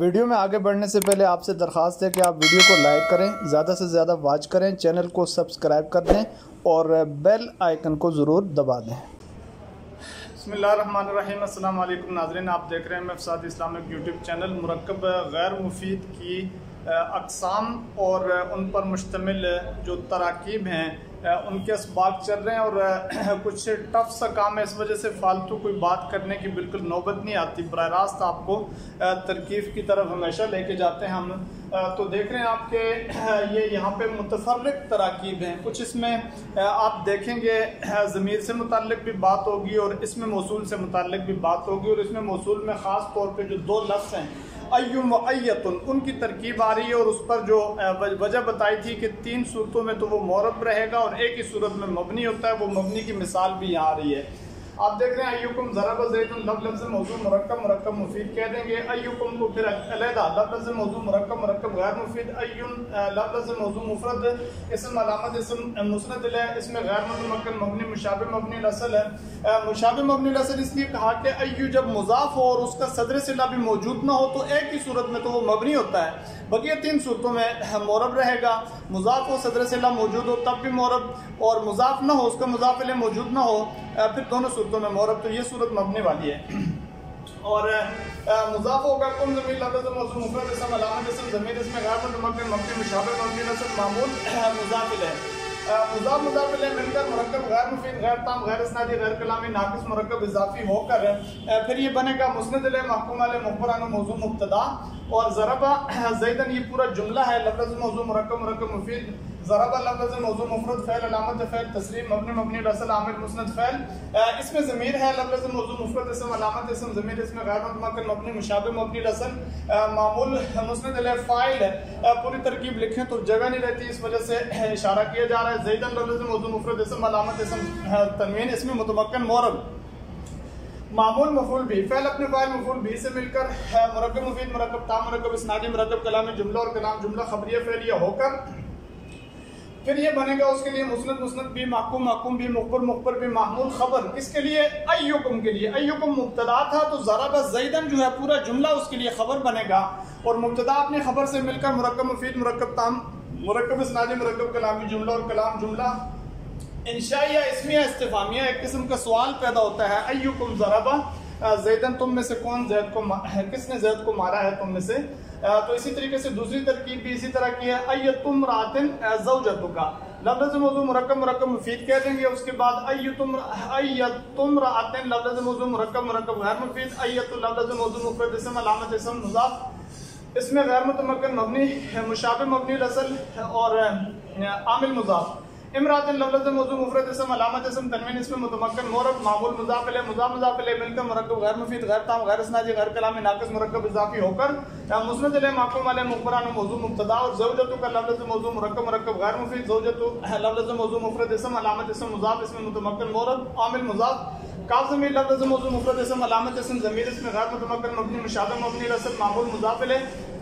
Video میں آگے بڑھنے سے پہلے آپ سے درخواست ہے کہ آپ ویڈیو کو لائک کریں، زیادہ سے زیادہ واچ کریں، چینل کو سبسکرائب کر دیں اور بیل آئیکن کو ضرور دبا دیں۔ بسم اللہ الرحمن الرحیم، السلام علیکم، ناظرین، آپ دیکھ رہے ہیں مفساد اسلامک یوٹیوب چینل، مرکب غیر مفید کی اقسام اور ان پر مشتمل جو تراکیب ہیں ان کے اسباق چل رہے ہیں اور کچھ ٹف سا کام ہے۔ اس وجہ سے فالتو کوئی بات کرنے کی بالکل نوبت نہیں آتی۔ براہ راست آپ کو ترکیب کی طرف ہمیشہ لے کے جاتے ہیں ہم۔ تو دیکھ رہے ہیں آپ کے یہ یہاں پہ متفرق تراکیب ہیں۔ کچھ اس میں آپ دیکھیں گے ضمیر سے متعلق بھی بات ہوگی اور اس میں موصول سے متعلق بھی بات ہوگی۔ اور اس میں موصول میں خاص طور پہ جو دو لفظ ہیں ایم و ایتن ان کی ترکیب آ رہی ہے اور اس پر جو وجہ بتائی تھی کہ تین صورتوں میں تو وہ مورب رہے گا اور ایک ہی صورت میں مبنی ہوتا ہے، وہ مبنی کی مثال بھی یہاں آ رہی ہے۔ آپ دیکھ رہے ہیں ایوکم ضرب زیدن لب لفظ موضوع مرکب مرکب مفید کہہ دیں گے، ایوکم کو پھر علیحدہ لب لفظ موضوع مرکب مرکب غیر مفید، ایون لب لفظ موضوع مفرد، اسم علامت، اسم مسند ہے اس میں غیر متمکن مبنی، مشابہ مبنی الاصل ہے۔ مشابہ مبنی الاصل اس لیے کہا کہ ایو جب مضاف ہو اور اس کا صدر صلہ بھی موجود نہ ہو تو ایک ہی صورت میں تو وہ مبنی ہوتا ہے۔ بقیہ تین صورتوں میں مورب رہے گا۔ مضاف ہو، صدر صلاح موجود ہو، تب بھی مورب اور مضاف نہ ہو، اس کا مضاف علیہ موجود نہ ہو پھر دونوں صورتوں میں مورب تو یہ صورت مبنی والی ہے۔ اور مضاف ہوگا کم زمین لفظ موضوع مفرد اسم، علامت اسم زمین اس میں غیر متمکن مبنی، مشابہ مبنی، نصب، معمول مضاف ہے مضاف مضاف علیہ مل کر مرکب غیر مفید، غیر تام، غیر اسنادی، غیر کلامی، ناقص مرکب اضافی ہو کر پھر یہ بنے گا مسند علیہ محکوم علیہ مقبران موضوع مبتدا۔ اور ضربہ زیدن، یہ پورا جملہ ہے، لفظ موضوع مرکب مرکب مفید۔ ضربہ لفظ موضوع مفرد فعل، علامت فعل تصریف مبنی مبنی، رسل، عامل، مسند، فعل۔ اس میں ضمیر ہے، لفظ موضوع مفرد اسم، علامت اسم، ضمیر اس میں غیر متمکن، مبنی، مشابہ، مبنی، رسل۔ معمول، مسند علیہ فائل۔ پوری ترکیب لکھیں تو جگہ نہیں رہتی، اس وجہ سے اشارہ کیا جا رہا ہے۔ زیدن لفظ موضوع مفرد اسم، علامت اسم تنوین اس میں متمکن، مورب۔ معمول، مفعول بھی، فعل اپنے فائل، مفعول بھی سے مل کر مرکب، مفید، مرکب، تام مرکب، اسنادی مرکب کلامی جملہ اور کلام جملہ، خبریہ، فعلیہ، ہو کر۔ پھر یہ بنے گا اس کے لیے مسند مسند بھی محکوم محکوم بھی، مخبر مخبر بھی، محمول خبر۔ کس کے لیے؟ ایوکم کے لیے۔ ایوکم مبتدا تھا تو ضرب زیدن جو ہے پورا جملہ اس کے لیے خبر بنے گا۔ اور مبتدا اپنی خبر سے مل کر مرکب مفید، مرکب تام، مرکب اسنادی مرکب کلامی جملہ اور کلام جملہ۔ انشائیہ اسمیہ استفامیہ، ایک قسم کا سوال پیدا ہوتا ہے۔ ایوکم ضربہ زیدن تم میں سے کون زید کو کس نے زید کو مارا ہے تم میں سے؟ تو اسی طریقے سے دوسری ترکیب بھی اسی طرح کی ہے۔ ایتم راتن زوجتو کا لفظ موضوع مرکب مرکب مفید کہہ دیں گے، اس کے بعد ایتم ایتم راتن لفظ موضوع مرکب مرکب غیر مفید، ایت لفظ موضوع مفرد اسم، علامت اسم، مضاف۔ اس میں غیر متمکن مبنی مشابہ مبنی رسل اور عامل مضاف۔ امرات لفظ موضوع مفرد اسم، علامت اسم، تنوین اسم، متمکن، مورب، معمول، مضاف علیہ مضاف مضاف علیہ مل کر مرکب، غیر مفید، غیر تام، غیر اسنادی، غیر کلام، ناقص، مرکب، اضافی ہو کر مسند علیہ معقوم علیہ مخبران موضوع مبتدا اور زوجتو کا لفظ موضوع مرکب مرکب، غیر مفید، زوجتو، لفظ موضوع مفرد اسم، علامت اسم، مضاف اسم، متمکن، مورب، عامل، مضاف۔ کاف ضمیر لفظ اسم موضوع مفرد اسم، علامت اسم، ضمیر اس میں غیر متمکن، مبنی مشابہ مبنی رسل معمول، مضاف علیہ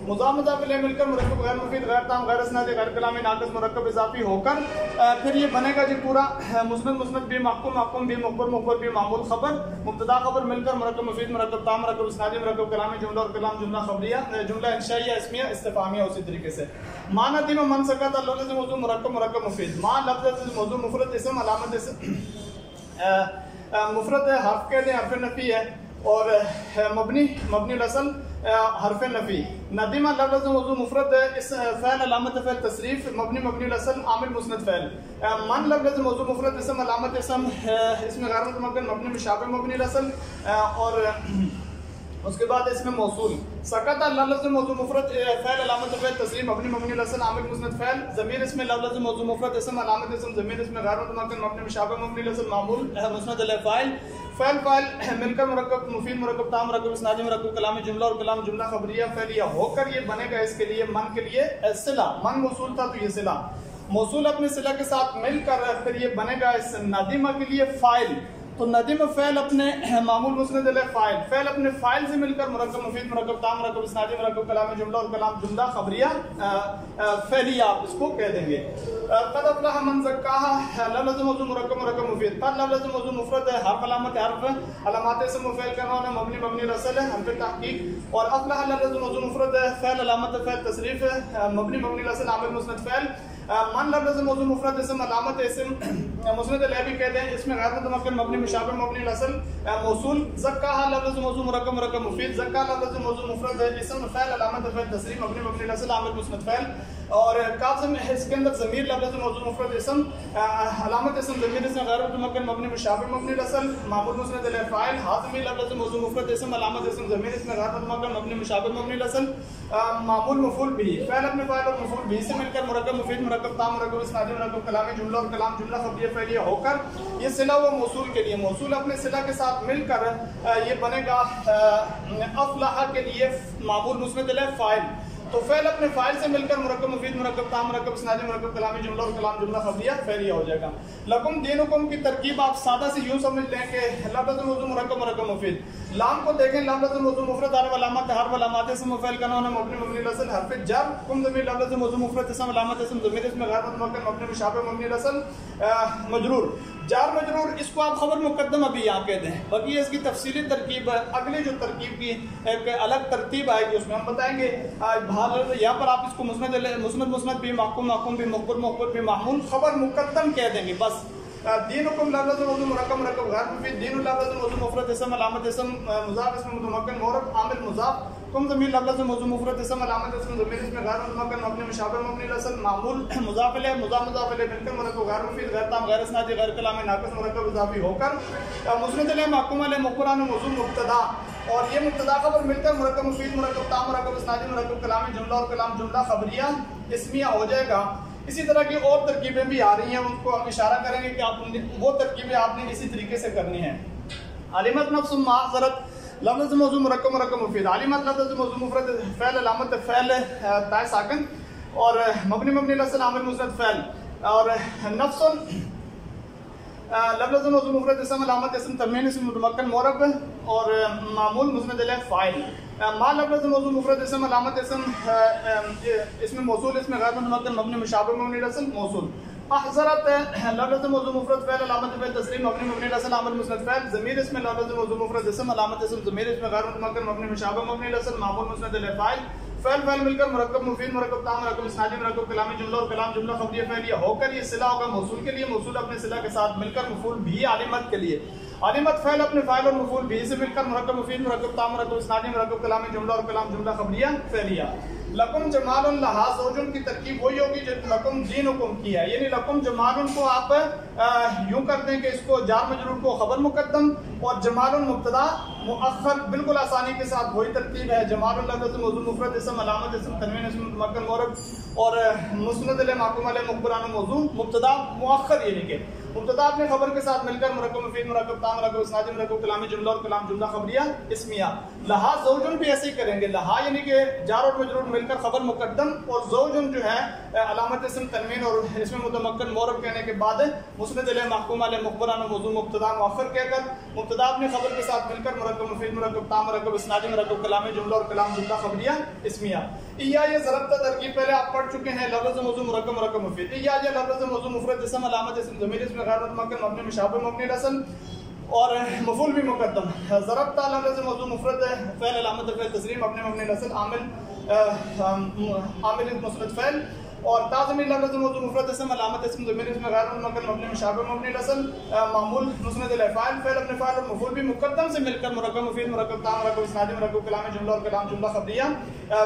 مضاف مضاف علیہ مل کر مرکب، غیر مفید، غیر تام، غیر اسنادی، غیر کلامی، ناقص، مرکب، اضافی ہو کر پھر یہ بنے گا جی پورا مسند مسند بھی محکوم محکوم بھی مخبر مخبر بھی معمول خبر، مبتدا خبر مل کر مرکب مفید، مرکب تام، مرکب اسنادی، مرکب کلامی، جملہ اور کلام، جملہ خبریہ جملہ انشائیہ اسمیہ، استفامیہ اسی طریقے سے. ما ندیم من سکت لفظ موضوع مرکب مرکب مفید. ما لفظ موضوع مفرد اسم، علامت اسم مفرد حرف کہتے ہیں حرف نفی ہے اور مبنی مبنی رسل حرف نفی۔ ندیمہ لفظ موضوع مفرد ہے، اس فعل علامت فعل تصریف، مبنی مبنی الاصل عامل مسند فعل۔ من لفظ موضوع مفرد، اسم علامت، اسم اس میں غیر متمکن مبنی مشابہ مبنی الاصل اور اس کے بعد اس میں موصول. سکت اللہ لفظ موضوع مفرد فعل علامت فعل تصریف مبنی مبنی الاصل عامل، مسند، فعل، ضمیر اس میں لفظ موضوع مفرد، اسم، علامت اسم، ضمیر اس میں غیر متمکن مبنی مشابہ مبنی الاصل معمول مسند الفاعل فعل فعل مل کر مرکب مفید مرکب، تام، مرکب اسنادی مرکب کلامی جملہ، اور کلام، جملہ، خبریہ فعلیہ ہو کر یہ بنے گا اس کے لیے، من کے لیے صلہ. من موصول تھا تو یہ صلہ. موصول اپنے صلہ کے ساتھ مل کر پھر یہ بنے گا اس نادمہ کے لیے فائل تو ندیم فعل اپنے معمول مسند علیہ فائل۔ فعل اپنے فائل سے مل کر مرکب، مفید مرکب، تام مرکب، اسنادی مرکب، کلام جملہ اور کلام جملہ خبریہ فعلیہ آپ اس کو کہہ دیں گے۔ قد افلح من زکاها لفظ موضوع مرکب مرکب، مفید۔ قد لفظ موضوع مفرد ہے، حرف، علامت حرف، علامات اسم مفعول کا نام ہے، مبنی مبنی رسل ہے حرف تحقیق۔ اور افلح لفظ موضوع مفرد ہے، فعل، علامت، فعل تصریف ہے، مبنی مبنی رسل، عامل، مسند فعل۔ من لفظ موضوع مفرد اسم، علامت اسم مسند علیہ بھی کہتے ہیں، اس میں غیر متمکن مبنی مشابہ مبنی لسل موصول زکا لفظ موضوع مرکب مرکب مفید زکا لفظ موضوع مفرد اسم، فعل، علامت، فعل تصریف مبنی مبنی لسل عامل، مسند، فعل اور کافزم اس کے اندر ضمیر لفظ موضوع مفرد اسم علامت اسم، ضمیر اسم، غیر متمکن مبنی مشابہ مبنی لسل معمول مسند علیہ فاعل حاضمی لفظ موضوع مفرد اسم، علامت اسم، ضمیر اسم، غیر متمکن مبنی مشابہ مبنی لسل معمول مفعول بھی، فعل اپنے فاعل اور مفعول بھی، سے مل کر مرکب، مفید، مرکب، تام، مرکب، اسنادی، مرکب، کلامی، جملہ اور کلام، جملہ خبریہ فعلیہ ہو کر، یہ صلہ و موصول کے لیے، موصول اپنے صلہ کے ساتھ مل کر یہ بنے گا افلح کے لیے، معمول مسند علیہ تو فعل اپنے فائل سے مل کر مرکب، مفید مرکب، تام مرکب اسنادی مرکب، کلامی جملہ اور کلام جملہ خبریہ فعلیہ ہو جائے گا۔ لکم دینکم کی ترکیب آپ سادہ سے یوں سمجھ لیں کہ لفظ مرکب مرکب، مفید۔ لام کو دیکھیں لفظ موضوع مفرد حرف علامات حرف علامات اسم مفعول کا نام مبنی مبنی لفظ حرف جر، کم ضمیر لفظ موضوع مفرد، اسم علامات اسم، ضمیر اسم، غیر متمکن مبنی مشابہ مبنی لفظ مجرور۔ جار، مجرور، اس کو آپ خبر مقدم ابھی یہاں کہتے ہیں باقی اس کی تفصیلی ترکیب اگلی جو ترکیب کی ایک الگ ترتیب آئے گی، اس میں ہم بتائیں گے۔ یہاں پر آپ اس کو مسند مسند مسند بھی، محکوم محکوم بھی مقبر مقبر بھی معمول خبر مقدم کہہ دیں گے، بس۔ دینکم لفظ موضوع مرکب مرکب غیر مفید دین لفظ موضوع مفرد اسم، علامت اسم مضاف اسم، متمکن، مورب، عامل، مضاف، کم ضمیر لفظ موضوع مفرد اسم، علامت اسم، ضمیر اسم، غیر متمکن، مبنی مشابہ مبنی لسل معمول، مضاف الیہ، مضاف مضاف الیہ مل مرکب، غیر مفید، غیر تام، غیر اسنادی، غیر کلام ناقص، مرکب، اضافی ہو کر مسند علیہ محکوم علیہ مقران موضوع مبتدا. اور یہ مبتدا خبر مل کر مرکب، مفید، مرکب، تام، مرکب، اسنادی، مرکب، کلامی، جملہ اور کلام، جملہ، خبریہ، اسمیہ ہو جائے گا. اسی طرح کی اور ترکیبیں بھی آ رہی ہیں، ان کو ہم اشارہ کریں گے کہ آپ وہ ترکیبیں آپ نے اسی طریقے سے کرنی ہیں۔ علمت نفس معذرت لفظ موضوع مرکب مرکب مفید علمت لفظ موضوع مفرد فعل علامت فعل تائے ساکن اور مبنی مبنی لفظ عامل مسند فعل۔ اور نفس لفظ موضوع مفرد اسم علامت اسم تمین اسم متمکن مورب اور معمول مسند علیہ فائل ما لفظ موضوع مفرد اسم، علامت اسم اسم موصول اسم غیر متمکن مبنی مشابہ مبنی رسل موصول احضرت لفظ موضوع مفرد فعل، علامت فعل، تسلیم مبنی مبنی رسل عامل مسند فعل، ضمیر اسم لفظ موضوع مفرد اسم، علامت اسم، ضمیر اسم غیر متمکن مبنی مشابہ مبنی رسل معمول مسند علیہ فعل فعل مل کر مرکب، مفید مرکب، تام مرکب اسنادی مرکب کلامی جملہ اور کلام جملہ خبریہ فعلیہ ہو کر یہ صلہ ہوگا موصول کے لیے، موصول اپنے صلہ کے ساتھ مل کر مفعول بھی علامت کے لیے۔ علامت فعل اپنے فاعل اور مفعول بھی سے مل کر مرکب، مفید مرکب، تام مرکب اسنادی مرکب کلامی جملہ اور کلام جملہ خبریہ فعلیہ۔ لکم جمال اللہ زوجن کی ترکیب وہی ہوگی جو لکم دین حکم کی ہے۔ یعنی لکم جمال کو آپ یوں کر دیں کہ اس کو جار مجرور کو خبر مقدم اور جمال مبتدا مؤخر بالکل آسانی کے ساتھ وہی ترتیب ہے۔ جمال اللہ قسم موضوع مفرد اسم، علامت اسم، تنوین اسم متمکن مورب اور مسند علیہ محکوم علیہ مقبران موضوع، مبتدا مؤخر یہ کہ مبتدا اپنے خبر کے ساتھ مل کر مرکب مفید، مرکب تام مرکب اسنادی مرکب کلامی جملہ اور کلام جملہ خبریہ اسمیہ لہا زوجن بھی ایسے ہی کریں گے۔ لہا یعنی کہ جار اور مجرور مل کر خبر مقدم اور زوجن جو ہے علامت اسم تنوین اور اسم متمکن مورب کہنے کے بعد مسند علیہ محکوم علیہ مقبران موضوع مبتدا مؤخر کہہ کر مبتدا اپنے خبر کے ساتھ مل کر مرکب مفید، مرکب تام مرکب اسنادی مرکب کلامی جملہ اور کلام جملہ خبریہ اسمیہ ایا یہ ضربت ترکیب پہلے آپ پڑھ چکے ہیں۔ لفظ موضوع مرکب مرکب مفید۔ ایا یہ لفظ موضوع مفرد اسم علامت اسم ضمیر اسم غیر متمکن مبنی مشابہ مبنی رسل اور مفعول بھی مقدم ضربت لفظ موضوع مفرد ہے، فعل علامت فعل تسلیم، مبنی مبنی رسل، عامل عامل مسند فعل اور تازمی لفظ موضوع مفرد اسم، علامت اسم، ضمیر اسم، غیر متمکن مبنی مشابہ مبنی رسل معمول مسند الافعال فعل اپنے فاعل اور مفعول بھی مقدم سے مل کر مرکب، مفید مرکب، تام مرکب، اسنادی مرکب، کلام جملہ اور کلام جملہ خبریہ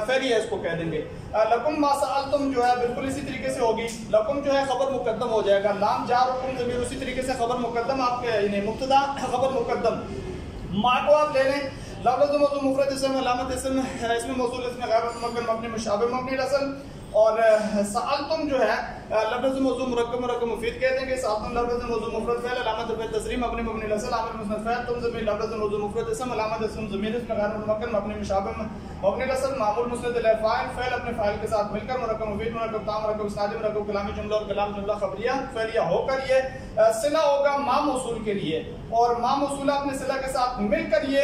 فعلیہ اس کو کہہ دیں گے۔ لکم ما سألتم جو ہے بالکل اسی طریقے سے ہوگی۔ لکم جو ہے خبر مقدم ہو جائے گا۔ لام جار حکم ضمیر اسی طریقے سے خبر مقدم آپ کے یعنی مبتدا خبر مقدم۔ ما کو آپ لے لیں۔ لفظ موضوع مفرد اسم، علامت اسم اسم موصول اسم غیر متمکن مبنی مشابہ مبنی رسل اور سالتم جو ہے لفظ موضوع مرکب مرکب مفید کہہ دیں گے۔ سالتم لفظ موضوع مفرد فعل، علامت فعل تسریم اپنی مبنی لسل عامل مسند فعل۔ تم زمین لفظ موضوع مفرد اسم، علامت اسم زمین اس میں غیر ممکن، مبنی مشابہ مبنی لسل معمول، مسند فاعل، فعل اپنے فاعل کے ساتھ مل کر، مرکب، مفید، مرکب، تام، مرکب، اسنادی، مرکب، کلامی جملہ اور کلام جملہ، خبریہ، فعلیہ ہو کر یہ صلہ ہوگا ما موصول کے لیے۔ اور ما موصولہ اپنے صلہ کے ساتھ مل کر یہ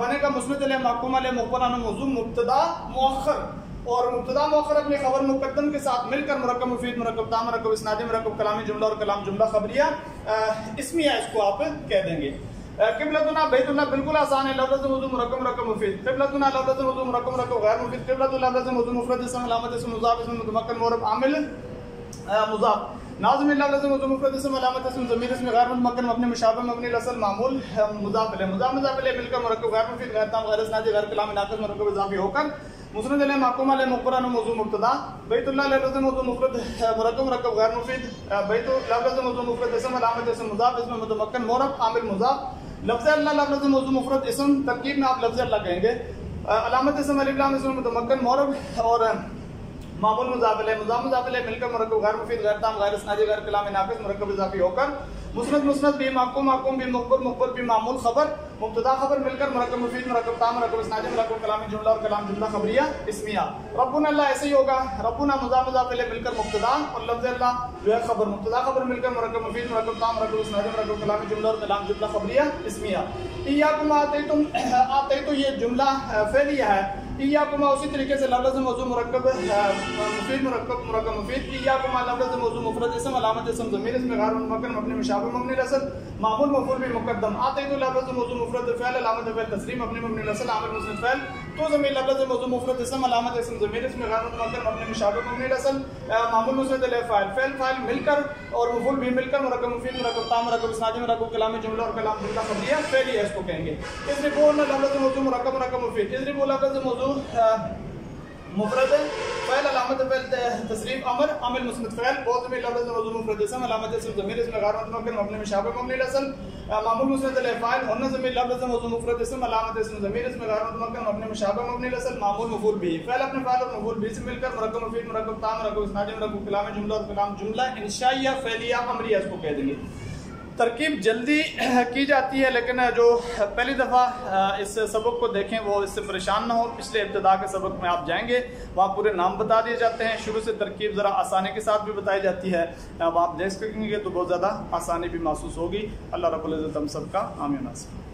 بنے گا مسند علیہ محکوم علیہ مقبران موضوع، مبتدا، مؤخر۔ اور مبتدا مؤخر اپنی خبر مقدم کے ساتھ مل کر مرکب مفید، مرکب تام مرکب اسنادی، مرکب کلامی جملہ اور کلام جملہ خبریہ اسمیہ اس کو آپ کہہ دیں گے۔ قبلتنا بیت اللہ بالکل آسان ہے، لفظ موضوع مرکب مرکب مفید۔ قبلتنا لفظ موضوع مرکب مرکب غیر مفید۔ قبلت لفظ موضوع مفرد، اسم، علامت، اسم، مضاف، اسم، متمکن، مورب، عامل مضاف۔ ناظم اللہ، لفظ موضوع مفرد، اسم، علامت، اسم، ضمیر، اسم، غیر متمکن، مبنی مشابہ، مبنی الاصل معمول، مضاف الیہ مضاف مضاف الیہ مل کر مرکب، غیر مفید، غیر تام غیر اسنادی، غیر کلام ناقص، مرکب اضافی ہو کر مسند علیہ محکوم علیہ مقبران موضوع مبتدا، بیت اللہ لفظ موضوع مفرد مرکب مرکب غیر مفید بیت لفظ موضوع مفرد اسم علامت اسم مضاف، اسم متمکن مورب عامل مضاف۔ لفظ اللہ لفظ موضوع مفرد اسم، ترکیب میں آپ لفظ اللہ کہیں گے۔ علامت اسم علی بلام اسم، متمکن مورب اور معمول مضاف علیہ، مضاف مضاف علیہ مل کر مرکب غیر مفید، غیر تام، غیر اسنادی، غیر کلام ناقص، مرکب اضافی ہو کر۔ مسند مسند بھی محکوم محکوم بھی مقبر مقبر بھی، معمول خبر، مبتدا خبر مل کر مرکب مفید، مرکب تام، مرکب اسنادی مرکب کلام جملہ اور کلام جملہ خبریہ اسمیہ۔ ربنا اللہ ایسے ہی ہوگا، ربنا مضاف مضاف علیہ مل کر مبتدا اور لفظ اللہ جو ہے خبر، مبتدا خبر مل کر مرکب مفید، مرکب تام، مرکب اسنادی مرکب کلام جملہ اور کلام جملہ خبریہ اسمیہ۔ ایاکم آتیتم، آتیتو یہ جملہ فعلیہ ہے ایاکما اسی طریقے سے لفظ موضوع مرکب مفید مرکب مرکب مفید ایاکما لفظ موضوع مفرد اسم علامت اسم ضمیر اسم غیر ممکن مبنی مشابہ مبنی لسل معمول مفعول بھی مقدم آتے تو لفظ موضوع مفرد فعل علامت فعل تسلیم مبنی مبنی لسل عامل مسند فعل تو ضمیر لفظ موضوع مفرد اسم، علامت اسم، ضمیر اسم، غیر ممکن مبنی مشابہ مبنی لسل معمول مسند علیہ فاعل فعل فاعل مل کر اور مفعول بھی مل کر مرکب مفید، مرکب تام، مرکب اسنادی مرکب کلام جملہ اور کلام جملہ خبریہ فعلی ہے اس کو کہیں گے۔ اس رپورٹ لفظ موضوع مرکب مرکب مفید۔ اس رپورٹ لفظ موضوع مفرد، فعل، علامت، فعل تصریف، امر، عمل، مسند، فعل بہت میں لفظ موضوع مفرد اسم، علامت اسم، ضمیر اسم، غیر متمکن مبنی مشابہ مبنی الاصل معمول مسند الفاعل هن ضمیر لفظ اسم موضوع مفرد، اسم، علامت، اسم، ضمیر، اسم غیر متمکن مبنی مشابہ، مبنی الاصل معمول، مفعول به. فعل اپنے فعل اور مفعول به. سے مل کر مرکب، مفید، مرکب تام مرکب اسنادی مرکب، کلام، جملہ اور کلام، جملہ انشائیہ فعلیہ، امریہ، اس کو کہہ دیں گے۔ ترکیب جلدی کی جاتی ہے، لیکن جو پہلی دفعہ اس سبق کو دیکھیں، وہ اس سے پریشان نہ ہو پچھلے ابتدا کے سبق میں آپ جائیں گے، وہاں پورے نام بتا دیے جاتے ہیں۔ شروع سے ترکیب ذرا آسانی کے ساتھ بھی بتائی جاتی ہے۔ اب آپ دیکھ سکیں گے تو بہت زیادہ آسانی بھی محسوس ہوگی۔ اللہ رب العزت ہم سب کا، آمین۔ ناصر